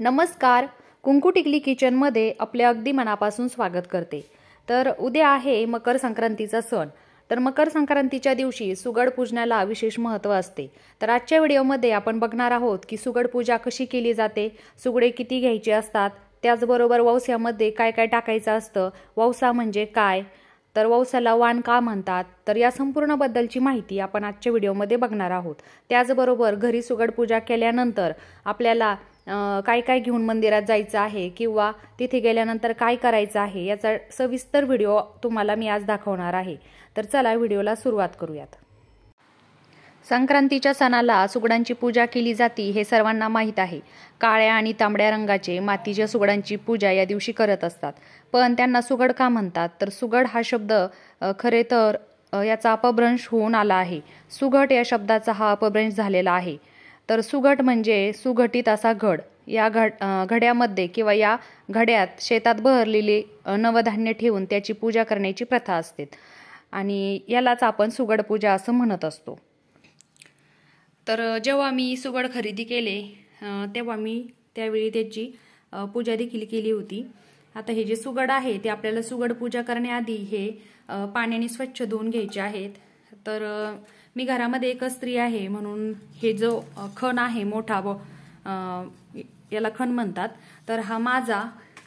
नमस्कार. कुंकू टिकली किचनमध्ये आपले अगदी मनापासून स्वागत करते. तर उद्या आहे मकर संक्रांतीचा सण. तर मकर संक्रांतीच्या दिवशी सुगड पूजनाला विशेष महत्त्व असते. तर आजच्या व्हिडिओमध्ये आपण बघणार आहोत की सुगड पूजा कशी केली जाते सुगडे किती घ्यायचे असतात त्याचबरोबर वौस्यामध्ये काय काय टाकायचं असतं वौसा म्हणजे काय? तर वौसाला वाण का म्हणतात? तर या संपूर्णबद्दलची माहिती आपण आजच्या व्हिडिओमध्ये बघणार आहोत. त्याचबरोबर घरी सुगड पूजा केल्यानंतर आपल्याला काय काय घेऊन मंदिरात जायचं आहे किंवा तिथे गेल्यानंतर काय करायचं आहे याचा सविस्तर व्हिडिओ तुम्हाला मी आज दाखवणार आहे. तर चला व्हिडिओला सुरुवात करूयात. संक्रांतीच्या सणाला सुगडांची पूजा केली जाती हे सर्वांना माहीत आहे. काळ्या आणि तांबड्या रंगाचे मातीच्या सुगडांची पूजा या दिवशी करत असतात. पण त्यांना सुगड का म्हणतात? तर सुगड हा शब्द खरे तर याचा अपभ्रंश होऊन आला आहे. सुगट या शब्दाचा हा अपभ्रंश झालेला आहे. तर सुगट म्हणजे सुघटित असा घड. या घड घड्यामध्ये किंवा या घड्यात शेतात बहरलेले नवधान्य ठेवून त्याची पूजा करण्याची प्रथा असते. आणि यालाच आपण सुगड पूजा असं म्हणत असतो. तर जेव्हा मी सुगड खरेदी केले तेव्हा मी त्यावेळी त्याची पूजा देखील केली होती. आता हे जे सुगड आहे ते आपल्याला सुगड पूजा करण्याआधी हे पाण्याने स्वच्छ धुवून घ्यायचे आहेत. तर मी घरामध्ये एकच स्त्री आहे म्हणून हे जो खण आहे मोठा याला खण म्हणतात तर हा माझा.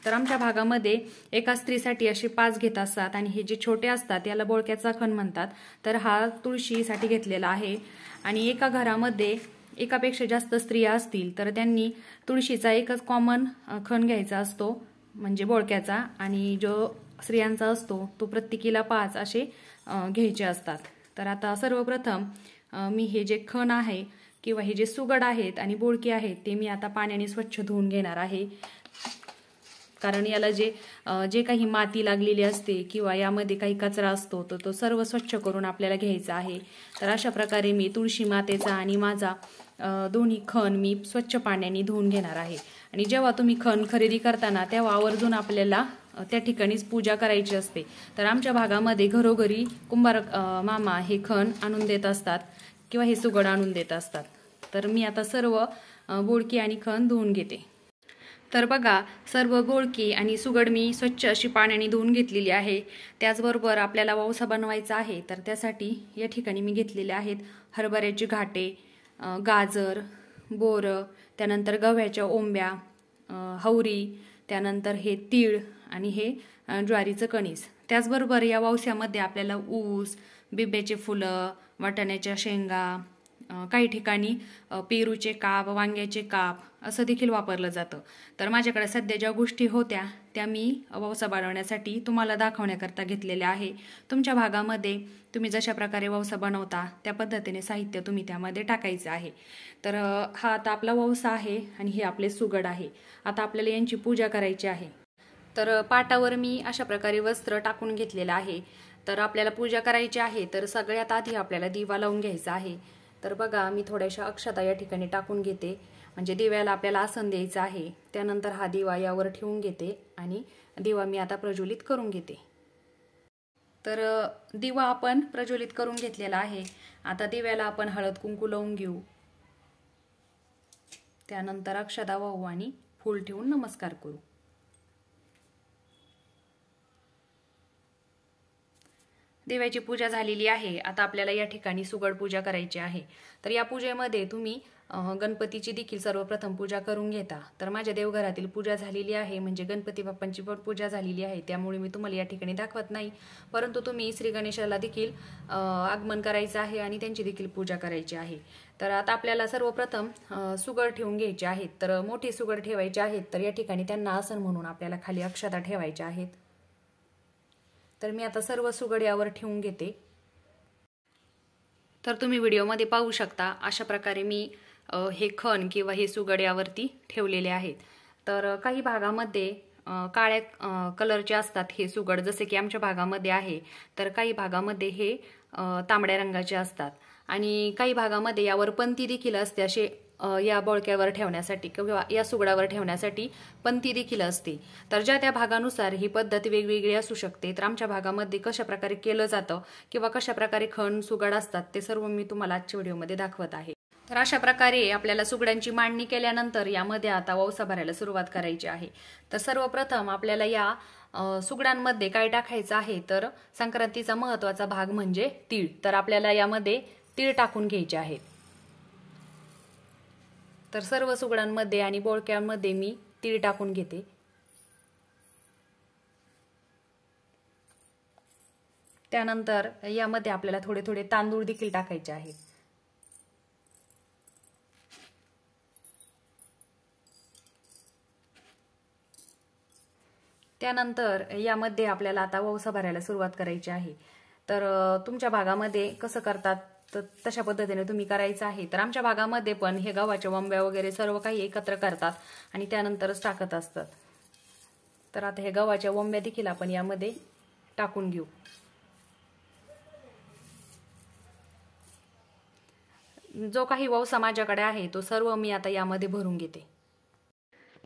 तर आमच्या भागामध्ये एका स्त्रीसाठी असे पाच घेत असतात आणि हे जे छोटे असतात याला बोळक्याचा खण म्हणतात. तर हा तुळशीसाठी घेतलेला आहे. आणि एका घरामध्ये एकापेक्षा जास्त स्त्रिया असतील तर त्यांनी तुळशीचा एकच कॉमन खण घ्यायचा असतो म्हणजे बोळक्याचा. आणि जो स्त्रियांचा असतो तो प्रत्येकीला पाच असे घ्यायचे असतात. तर आता सर्वप्रथम मी हे जे खण आहे किंवा हे जे सुगड आहेत आणि बोळकी आहेत ते मी आता पाण्याने स्वच्छ धुवून घेणार आहे. कारण याला जे जे काही माती लागलेली असते किंवा यामध्ये काही कचरा असतो तर तो सर्व स्वच्छ करून आपल्याला घ्यायचा आहे. तर अशा प्रकारे मी तुळशी मातेचा आणि माझा दोन्ही खण मी स्वच्छ पाण्याने धुवून घेणार आहे. आणि जेव्हा तुम्ही खण खरेदी करताना तेव्हा आवर्जून आपल्याला त्या ठिकाणीच पूजा करायची असते. तर आमच्या भागामध्ये घरोघरी कुंभार मामा हे खण आणून देत असतात किंवा हे सुगड आणून देत असतात. तर मी आता सर्व बोडकी आणि खण धुवून घेते. तर बघा सर्व गोळकी आणि सुगड मी स्वच्छ अशी पाण्याने धुवून घेतलेली आहे. त्याचबरोबर आपल्याला वावसा बनवायचा आहे तर त्यासाठी या ठिकाणी मी घेतलेले आहेत हरभऱ्याची घाटे गाजर बोरं त्यानंतर गव्याच्या ओंब्या हवरी त्यानंतर हे तीळ आणि हे ज्वारीचं कणीस. त्याचबरोबर या वावस्यामध्ये आपल्याला ऊस बिब्याचे फुलं वाटाण्याच्या शेंगा काही ठिकाणी पेरूचे काप वांग्याचे काप असं देखील वापरलं जातं. तर माझ्याकडे सध्या ज्या गोष्टी होत्या त्या मी ववसा बनवण्यासाठी तुम्हाला दाखवण्याकरता घेतलेल्या आहे. तुमच्या भागामध्ये तुम्ही जशा प्रकारे ववसा बनवता त्या पद्धतीने साहित्य तुम्ही त्यामध्ये टाकायचं आहे. तर हा आता आपला ववसा आहे आणि हे आपले सुगड आहे. आता आपल्याला यांची पूजा करायची आहे. तर पाटावर मी अशा प्रकारे वस्त्र टाकून घेतलेलं आहे. तर आपल्याला पूजा करायची आहे तर सगळ्यात आधी आपल्याला दिवा लावून घ्यायचा आहे. तर बघा मी थोड्याशा अक्षता या ठिकाणी टाकून घेते. म्हणजे दिव्याला आपल्याला आसन द्यायचं आहे. त्यानंतर हा दिवा यावर ठेवून घेते आणि दिवा मी आता प्रज्वलित करून घेते. तर दिवा आपण प्रज्वलित करून घेतलेला आहे. आता दिव्याला आपण हळद कुंकू लावून घेऊ. त्यानंतर अक्षदा वाहू आणि फूल ठेवून नमस्कार करू. देवाची पूजा झालेली आहे. आता आपल्याला या ठिकाणी सुगड पूजा करायची आहे. तर या पूजेमध्ये तुम्ही गणपतीची देखील सर्वप्रथम पूजा करून घेता. तर माझ्या देवघरातील पूजा झालेली आहे म्हणजे गणपती बाप्पांची पण पूजा झालेली आहे. त्यामुळे मी तुम्हाला या ठिकाणी दाखवत नाही. परंतु तुम्ही श्री गणेशाला देखील आगमन करायचं आहे आणि त्यांची देखील पूजा करायची आहे. तर आता आपल्याला सर्वप्रथम सुगड ठेवून घ्यायचे आहेत. तर मोठी सुगड ठेवायचे आहेत. तर या ठिकाणी त्यांना आसन म्हणून आपल्याला खाली अक्षता ठेवायच्या आहेत. तर मी आता सर्व सुगड यावर ठेवून घेते. तर तुम्ही व्हिडिओमध्ये पाहू शकता अशा प्रकारे मी हे खण किंवा हे सुगड यावरती ठेवलेले आहेत. तर काही भागामध्ये काळ्या कलरचे असतात हे सुगड जसे की आमच्या भागामध्ये आहे. तर काही भागामध्ये हे तांबड्या रंगाचे असतात. आणि काही भागामध्ये यावर पंती देखील असते असे या बोळक्यावर ठेवण्यासाठी किंवा या सुगडावर ठेवण्यासाठी पंती देखील असते. तर ज्या त्या भागानुसार ही पद्धत वेगवेगळी असू शकते तर आमच्या भागामध्ये कशा प्रकारे केलं जातं किंवा कशा प्रकारे खण सुगड असतात ते सर्व मी तुम्हाला आजच्या व्हिडिओमध्ये दाखवत आहे. तर अशा प्रकारे आपल्याला सुगड्यांची मांडणी केल्यानंतर यामध्ये आता वौसा भरायला सुरुवात करायची आहे. तर सर्वप्रथम आपल्याला या सुगडांमध्ये सुगड्यांमध्ये काय टाकायचं आहे तर संक्रांतीचा महत्त्वाचा भाग म्हणजे तीळ. तर आपल्याला यामध्ये तीळ टाकून घ्यायचे आहेत तर सर्व सुगडांमध्ये आणि बोळक्यांमध्ये मी तीळ टाकून घेते. त्यानंतर यामध्ये आपल्याला थोडे थोडे तांदूळ देखील टाकायचे आहेत. त्यानंतर यामध्ये आपल्याला आता वौसा भरायला सुरुवात करायची आहे. तर तुमच्या भागामध्ये कसं करतात तर तशा पद्धतीने तुम्ही करायचं आहे. तर आमच्या भागामध्ये पण हे गव्हाच्या वंब्या वगैरे सर्व काही एकत्र करतात आणि त्यानंतरच टाकत असतात. तर आता हे गव्हाच्या वंब्या देखील आपण यामध्ये टाकून घेऊ. जो काही वौसा माझ्याकडे आहे तो सर्व मी आता यामध्ये भरून घेते.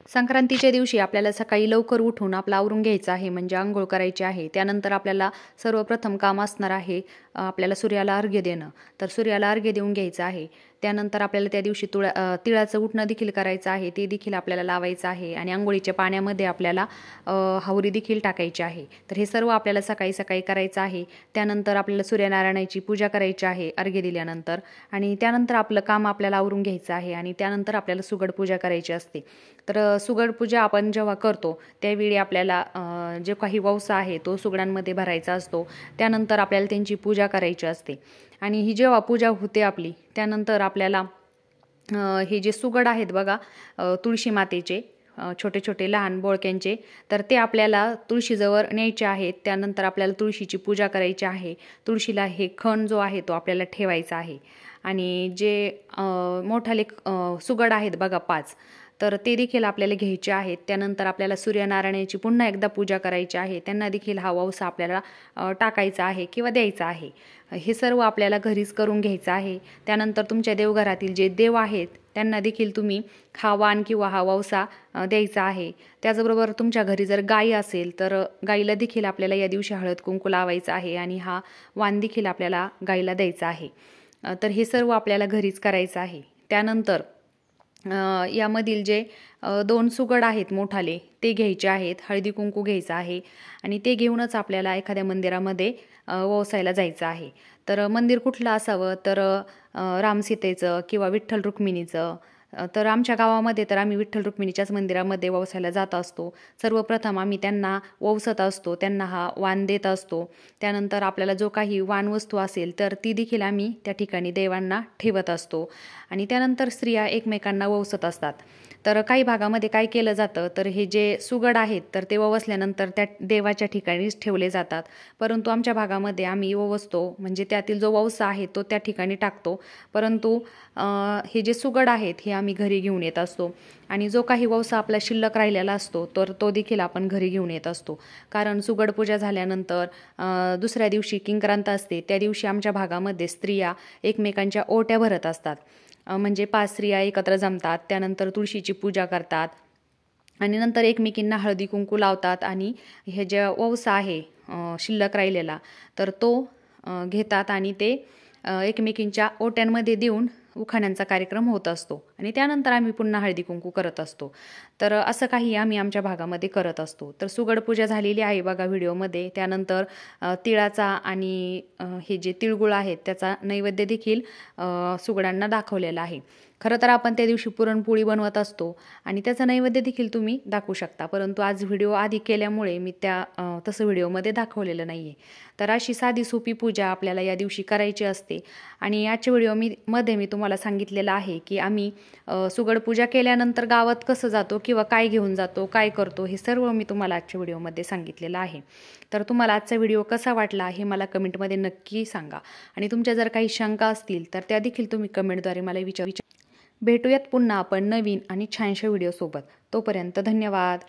संक्रांतीच्या दिवशी आपल्याला सकाळी लवकर उठून आपलं आवरून घ्यायचं आहे म्हणजे आंघोळ करायची आहे. त्यानंतर आपल्याला सर्वप्रथम काम असणार आहे आपल्याला सूर्याला अर्घ्य देणं. तर सूर्याला अर्घ्य देऊन घ्यायचं आहे. त्यानंतर आपल्याला त्या दिवशी तुळा तिळाचं उठणं देखील करायचं आहे ते देखील आपल्याला लावायचं आहे आणि आंघोळीच्या पाण्यामध्ये आपल्याला हावरी देखील टाकायची आहे. तर हे सर्व आपल्याला सकाळी सकाळी करायचं आहे. त्यानंतर आपल्याला सूर्यनारायणाची पूजा करायची आहे अर्घ्य दिल्यानंतर आणि त्यानंतर आपलं काम आपल्याला आवरून घ्यायचं आहे आणि त्यानंतर आपल्याला सुगड पूजा करायची असते. तर सुगड पूजा आपण जेव्हा करतो त्यावेळी आपल्याला जे काही वौसा आहे तो सुगडांमध्ये भरायचा असतो. त्यानंतर आपल्याला त्यांची पूजा करायची असते. आणि ही जेव्हा पूजा होते आपली त्यानंतर आपल्याला हे जे सुगड आहेत बघा तुळशी मातेचे छोटे छोटे लहान बोळक्यांचे तर ते आपल्याला तुळशीजवळ न्यायचे आहेत. त्यानंतर आपल्याला तुळशीची पूजा करायची आहे. तुळशीला हे खण जो आहे तो आपल्याला ठेवायचा आहे. आणि जे मोठाले सुगड आहेत बघा पाच तर ते देखील आपल्याला घ्यायचे आहेत. त्यानंतर आपल्याला सूर्यनारायणाची पुन्हा एकदा पूजा करायची आहे. त्यांना देखील हा वौसा आपल्याला टाकायचा आहे किंवा द्यायचा आहे. हे सर्व आपल्याला घरीच करून घ्यायचं आहे. त्यानंतर तुमच्या देवघरातील जे देव आहेत त्यांना देखील तुम्ही हा वाण किंवा हा वावसा द्यायचा आहे. त्याचबरोबर तुमच्या घरी जर गाई असेल तर गाईला देखील आपल्याला या दिवशी हळद कुंकू लावायचं आहे आणि हा वाण देखील आपल्याला गाईला द्यायचा आहे. तर हे सर्व आपल्याला घरीच करायचं आहे. त्यानंतर यामधील जे दोन सुगड आहेत मोठाले ते घ्यायचे आहेत. हळदी कुंकू घ्यायचं आहे आणि ते घेऊनच आपल्याला एखाद्या मंदिरामध्ये वसायला जायचं आहे. तर मंदिर कुठलं असावं? तर रामसीतेचं किंवा विठ्ठल रुक्मिणीचं तर आमच्या गावामध्ये तर आम्ही विठ्ठल रुक्मिणीच्याच मंदिरामध्ये ववसायला जात असतो. सर्वप्रथम आम्ही त्यांना ववसत असतो त्यांना हा वाण देत असतो. त्यानंतर आपल्याला जो काही वाणवस्तू असेल तर ती देखील आम्ही त्या ठिकाणी देवांना ठेवत असतो. आणि त्यानंतर स्त्रिया एकमेकांना ववसत असतात. तर काही भागामध्ये काय केलं जातं? तर हे जे सुगड आहेत तर ते ववसल्यानंतर त्या देवाच्या ठिकाणीच ठेवले जातात. परंतु आमच्या भागामध्ये आम्ही ववसतो म्हणजे त्यातील जो ववसा आहे तो त्या ठिकाणी टाकतो. परंतु हे जे सुगड आहेत हे आम्ही घरी घेऊन येत असतो. आणि जो काही ववसा आपला शिल्लक राहिलेला असतो तर तो देखील आपण घरी घेऊन येत असतो. कारण सुगड पूजा झाल्यानंतर दुसऱ्या दिवशी किंक्रांत असते. त्या दिवशी आमच्या भागामध्ये स्त्रिया एकमेकांच्या ओट्या भरत असतात. म्हणजे पाच स्त्रिया एकत्र जमतात त्यानंतर तुळशीची पूजा करतात आणि नंतर एकमेकींना हळदी कुंकू लावतात आणि हे जे वौसा आहे शिल्लक राहिलेला तर तो घेतात आणि ते एकमेकींच्या ओट्यांमध्ये देऊन उखाण्यांचा कार्यक्रम होत असतो. आणि त्यानंतर आम्ही पुन्हा हळदी कुंकू करत असतो. तर असं काही आम्ही आमच्या भागामध्ये करत असतो. तर सुगड पूजा झालेली आहे बघा व्हिडिओमध्ये. त्यानंतर तिळाचा आणि हे जे तिळगुळ आहेत त्याचा नैवेद्य देखील सुगडांना दाखवलेला आहे. खरं तर आपण त्या दिवशी पुरणपोळी बनवत असतो आणि त्याचा नैवेद्य देखील तुम्ही दाखवू शकता. परंतु आज व्हिडिओ आधी केल्यामुळे मी त्या तसं व्हिडिओमध्ये दाखवलेलं नाही आहे तर अशी साधी सोपी पूजा आपल्याला या दिवशी करायची असते. आणि याच्या व्हिडिओ मी मध्ये मी तुम्हाला सांगितलेलं आहे की आम्ही सुगड पूजा केल्यानंतर गावात कसं जातो किंवा काय घेऊन जातो काय करतो हे सर्व मी तुम्हाला आजच्या व्हिडिओमध्ये सांगितलेलं आहे. तर तुम्हाला आजचा व्हिडिओ कसा वाटला हे मला कमेंटमध्ये नक्की सांगा. आणि तुमच्या जर काही शंका असतील तर त्या देखील तुम्ही कमेंटद्वारे मला विचार भेटूयात पुन्हा आपण नवीन आणि छानशा व्हिडिओसोबत. तोपर्यंत धन्यवाद.